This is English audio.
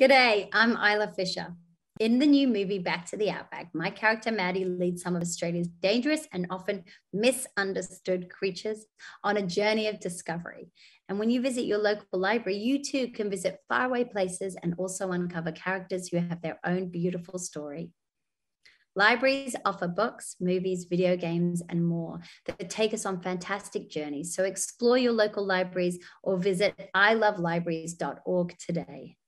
G'day, I'm Isla Fisher. In the new movie Back to the Outback, my character Maddie leads some of Australia's dangerous and often misunderstood creatures on a journey of discovery. And when you visit your local library, you too can visit faraway places and also uncover characters who have their own beautiful story. Libraries offer books, movies, video games, and more that take us on fantastic journeys. So explore your local libraries or visit ilovelibraries.org today.